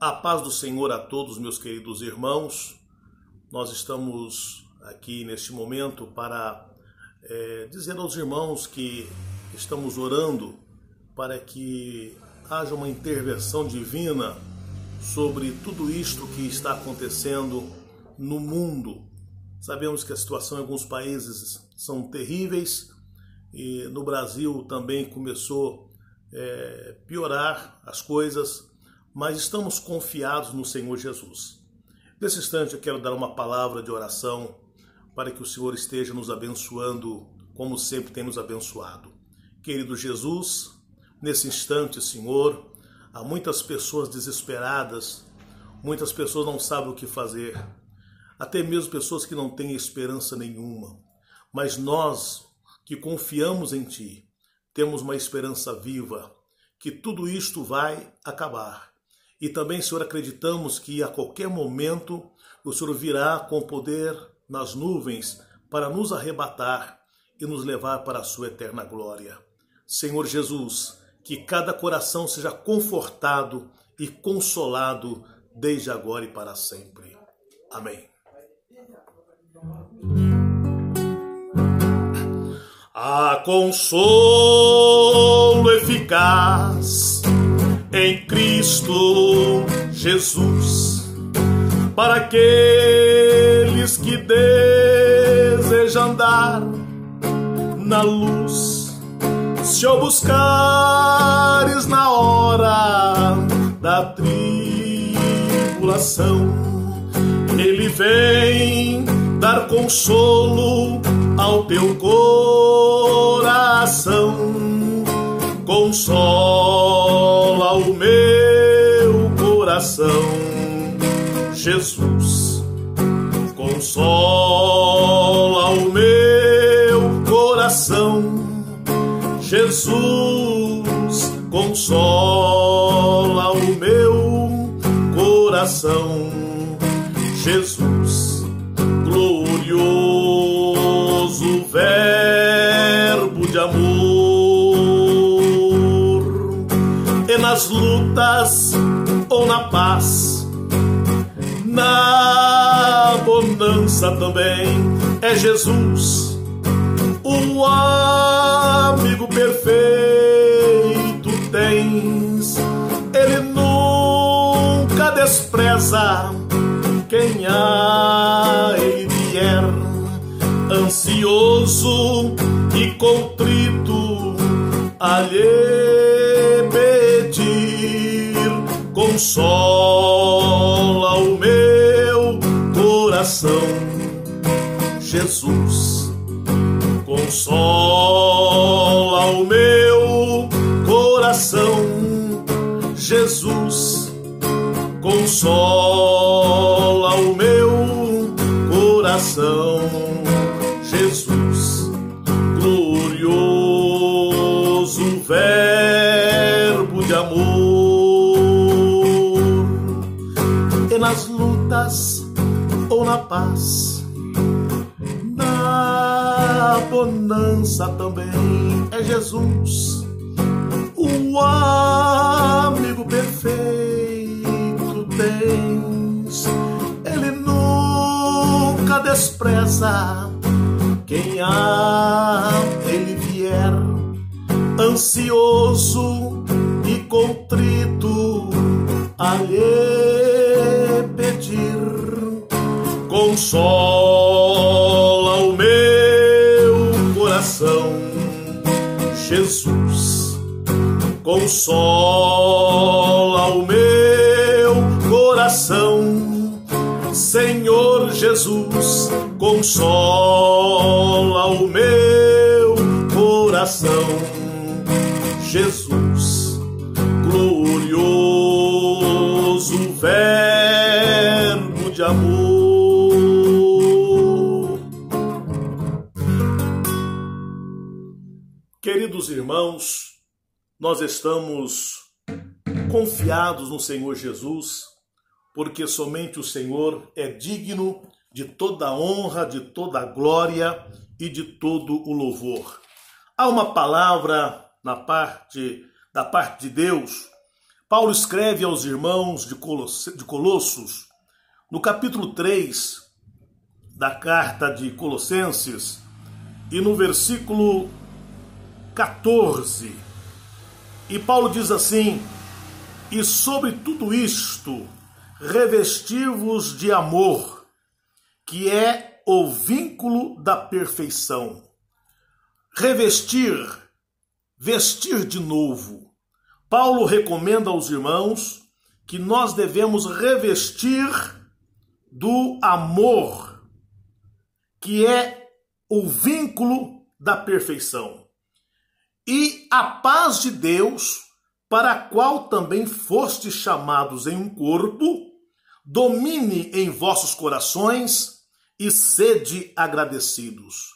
A paz do Senhor a todos, meus queridos irmãos. Nós estamos aqui neste momento para é, dizer aos irmãos que estamos orando para que haja uma intervenção divina sobre tudo isto que está acontecendo no mundo. Sabemos que a situação em alguns países são terríveis e no Brasil também começou a é, piorar as coisas mas estamos confiados no Senhor Jesus. Nesse instante eu quero dar uma palavra de oração para que o Senhor esteja nos abençoando como sempre tem nos abençoado. Querido Jesus, nesse instante, Senhor, há muitas pessoas desesperadas, muitas pessoas não sabem o que fazer, até mesmo pessoas que não têm esperança nenhuma. Mas nós que confiamos em Ti, temos uma esperança viva, que tudo isto vai acabar e também, Senhor, acreditamos que a qualquer momento o Senhor virá com poder nas nuvens para nos arrebatar e nos levar para a sua eterna glória. Senhor Jesus, que cada coração seja confortado e consolado desde agora e para sempre. Amém. A consolo eficaz em Cristo Jesus. Para aqueles que desejam andar na luz, se eu buscares na hora da tribulação, Ele vem dar consolo ao teu coração. Consola o meu coração, Jesus. Consola o meu coração, Jesus. Consola o meu coração, Jesus. Nas lutas ou na paz, na bonança também é Jesus, o amigo perfeito tens. Ele nunca despreza quem a ele vier, ansioso e contrito, alheio consola o meu coração, Jesus. Consola o meu coração, Jesus. Consola o meu coração, nas lutas ou na paz. Na bonança também é Jesus, o amigo perfeito tens. Ele nunca despreza quem a ele vier, ansioso e contrito, alheio consola o meu coração, Jesus. Consola o meu coração, Senhor Jesus. Consola o meu coração, Jesus. Queridos irmãos, nós estamos confiados no Senhor Jesus, porque somente o Senhor é digno de toda honra, de toda glória e de todo o louvor. Há uma palavra na parte da parte de Deus Paulo escreve aos irmãos de Colossos, no capítulo 3 da carta de Colossenses, e no versículo 14. E Paulo diz assim: E sobre tudo isto, revestivos de amor, que é o vínculo da perfeição. Revestir, vestir de novo. Paulo recomenda aos irmãos que nós devemos revestir do amor, que é o vínculo da perfeição. A paz de Deus, para a qual também fostes chamados em um corpo, domine em vossos corações e sede agradecidos.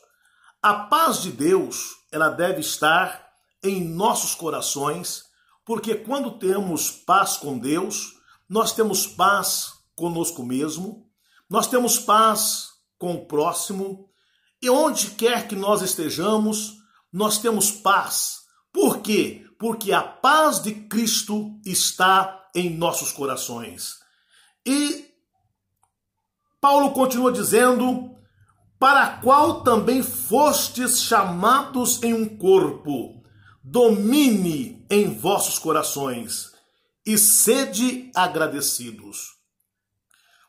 A paz de Deus, ela deve estar em nossos corações, porque quando temos paz com Deus, nós temos paz conosco mesmo, nós temos paz com o próximo, e onde quer que nós estejamos, nós temos paz. Por quê? Porque a paz de Cristo está em nossos corações. E Paulo continua dizendo: para a qual também fostes chamados em um corpo, domine em vossos corações e sede agradecidos.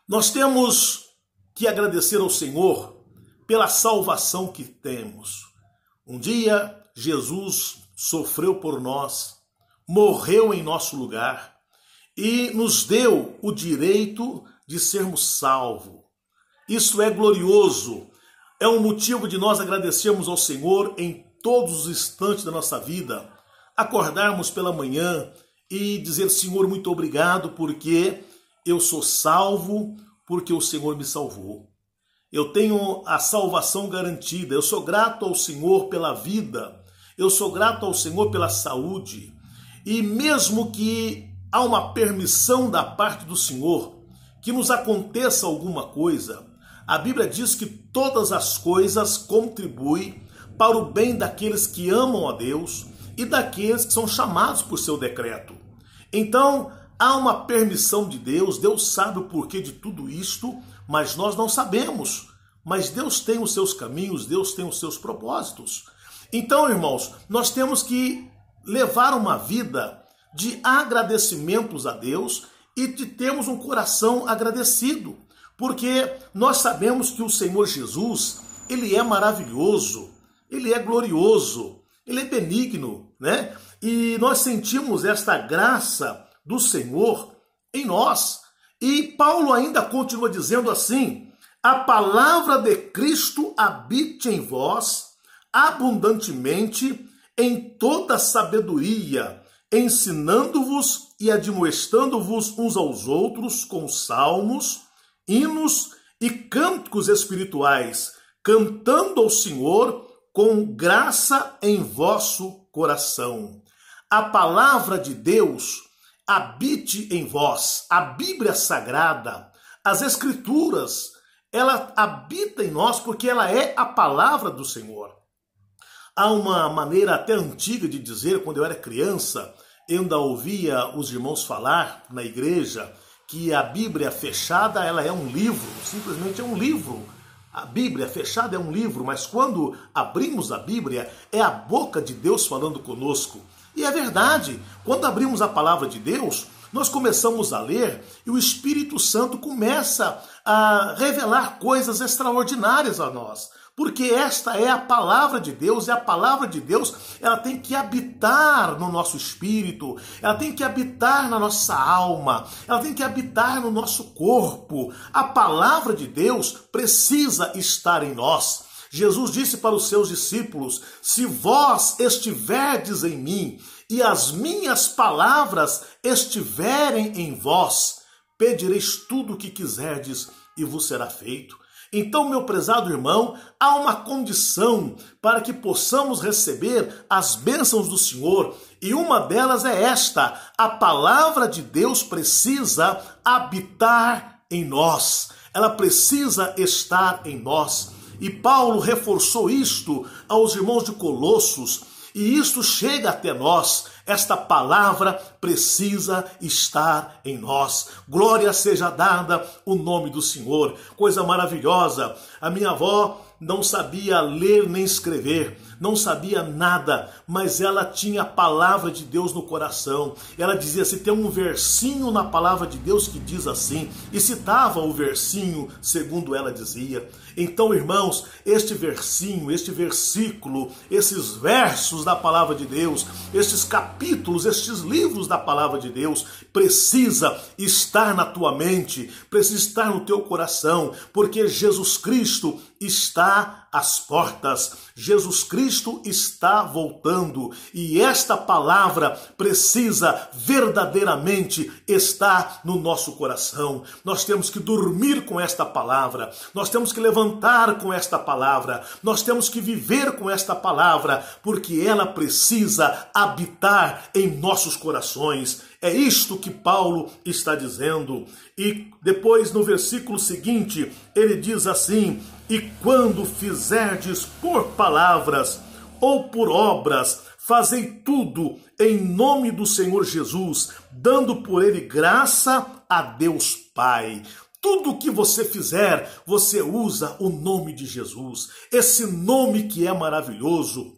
Nós temos que agradecer ao Senhor pela salvação que temos. Um dia Jesus sofreu por nós, morreu em nosso lugar e nos deu o direito de sermos salvos. Isso é glorioso, é um motivo de nós agradecermos ao Senhor em todos os instantes da nossa vida, acordarmos pela manhã e dizer: Senhor, muito obrigado, porque eu sou salvo, porque o Senhor me salvou. Eu tenho a salvação garantida. Eu sou grato ao Senhor pela vida. Eu sou grato ao Senhor pela saúde. E mesmo que há uma permissão da parte do Senhor que nos aconteça alguma coisa, a Bíblia diz que todas as coisas contribuem para o bem daqueles que amam a Deus e daqueles que são chamados por seu decreto. Então, há uma permissão de Deus, Deus sabe o porquê de tudo isto, mas nós não sabemos. Mas Deus tem os seus caminhos, Deus tem os seus propósitos. Então, irmãos, nós temos que levar uma vida de agradecimentos a Deus e de termos um coração agradecido, porque nós sabemos que o Senhor Jesus, ele é maravilhoso, ele é glorioso, ele é benigno, né? E nós sentimos esta graça do Senhor em nós. E Paulo ainda continua dizendo assim: a palavra de Cristo habite em vós abundantemente em toda sabedoria, ensinando-vos e admoestando-vos uns aos outros com salmos, hinos e cânticos espirituais, cantando ao Senhor com graça em vosso coração. A palavra de Deus habite em vós. A Bíblia Sagrada, as Escrituras, ela habita em nós porque ela é a palavra do Senhor. Há uma maneira até antiga de dizer, quando eu era criança, eu ainda ouvia os irmãos falar na igreja que a Bíblia fechada ela é um livro, simplesmente é um livro. A Bíblia fechada é um livro, mas quando abrimos a Bíblia, é a boca de Deus falando conosco. E é verdade, quando abrimos a palavra de Deus, nós começamos a ler e o Espírito Santo começa a revelar coisas extraordinárias a nós. Porque esta é a palavra de Deus, e a palavra de Deus, ela tem que habitar no nosso espírito, ela tem que habitar na nossa alma, ela tem que habitar no nosso corpo. A palavra de Deus precisa estar em nós. Jesus disse para os seus discípulos: Se vós estiverdes em mim e as minhas palavras estiverem em vós, pedireis tudo o que quiserdes e vos será feito. Então, meu prezado irmão, há uma condição para que possamos receber as bênçãos do Senhor, e uma delas é esta: a palavra de Deus precisa habitar em nós, ela precisa estar em nós. E Paulo reforçou isto aos irmãos de Colossos, e isto chega até nós. Esta palavra precisa estar em nós. Glória seja dada o nome do Senhor. Coisa maravilhosa. A minha avó não sabia ler nem escrever, não sabia nada, mas ela tinha a palavra de Deus no coração. Ela dizia: se tem um versinho na palavra de Deus que diz assim, e citava o versinho segundo ela dizia. Então, irmãos, este versinho, este versículo, esses versos da palavra de Deus, estes capítulos, estes livros da palavra de Deus, precisa estar na tua mente, precisa estar no teu coração, porque Jesus Cristo está às portas. Jesus Cristo está voltando e esta palavra precisa verdadeiramente estar no nosso coração. Nós temos que dormir com esta palavra, nós temos que levantar com esta palavra, nós temos que viver com esta palavra, porque ela precisa habitar em nossos corações. É isto que Paulo está dizendo. E depois, no versículo seguinte, ele diz assim: E quando fizerdes por palavras ou por obras, fazei tudo em nome do Senhor Jesus, dando por ele graça a Deus Pai. Tudo que você fizer, você usa o nome de Jesus, esse nome que é maravilhoso,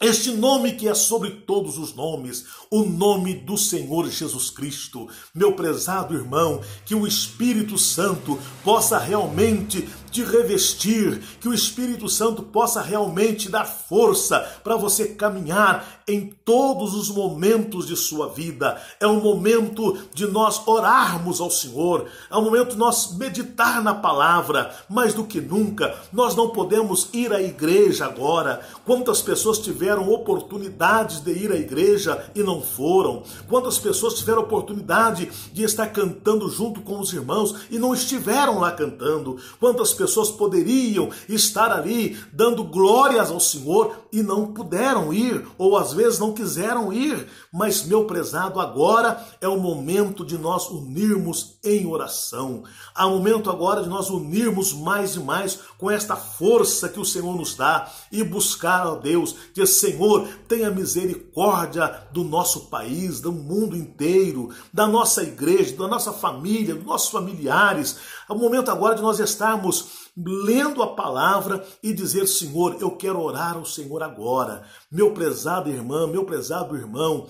este nome que é sobre todos os nomes, o nome do Senhor Jesus Cristo. Meu prezado irmão, que o Espírito Santo possa realmente te revestir, que o Espírito Santo possa realmente dar força para você caminhar em todos os momentos de sua vida. É um momento de nós orarmos ao Senhor, é um momento de nós meditar na palavra, mais do que nunca. Nós não podemos ir à igreja agora. Quantas pessoas tiveram oportunidades de ir à igreja e não foram? Quantas pessoas tiveram oportunidade de estar cantando junto com os irmãos e não estiveram lá cantando? Quantas pessoas poderiam estar ali dando glórias ao Senhor e não puderam ir, ou às vezes não quiseram ir? Mas, meu prezado, agora é o momento de nós unirmos em oração. Há momento agora de nós unirmos mais e mais com esta força que o Senhor nos dá e buscar a Deus, que Senhor tenha misericórdia do nosso país, do mundo inteiro, da nossa igreja, da nossa família, dos nossos familiares. É o momento agora de nós estarmos lendo a palavra e dizer: Senhor, eu quero orar ao Senhor agora. Meu prezado irmão, meu prezado irmão,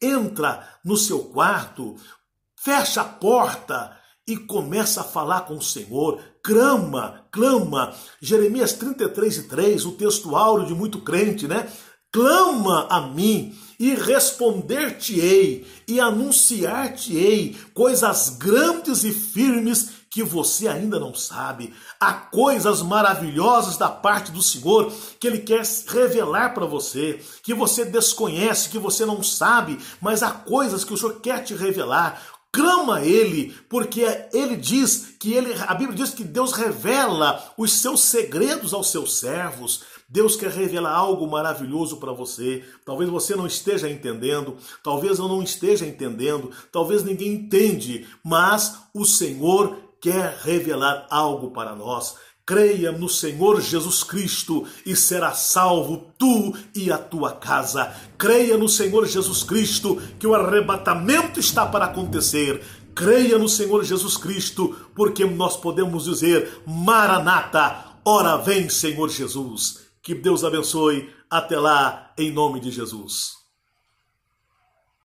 entra no seu quarto, fecha a porta e começa a falar com o Senhor, clama, clama. Jeremias 33 e 3, o texto áureo de muito crente, né? Clama a mim e responder-te-ei e anunciar-te-ei coisas grandes e firmes que você ainda não sabe. Há coisas maravilhosas da parte do Senhor que Ele quer revelar para você, que você desconhece, que você não sabe, mas há coisas que o Senhor quer te revelar. Clama Ele, porque Ele diz que Ele, a Bíblia diz que Deus revela os seus segredos aos seus servos. Deus quer revelar algo maravilhoso para você. Talvez você não esteja entendendo, talvez eu não esteja entendendo, talvez ninguém entende, mas o Senhor quer revelar algo para nós. Creia no Senhor Jesus Cristo e será salvo tu e a tua casa. Creia no Senhor Jesus Cristo que o arrebatamento está para acontecer. Creia no Senhor Jesus Cristo, porque nós podemos dizer: Maranata, ora vem, Senhor Jesus. Que Deus abençoe. Até lá, em nome de Jesus.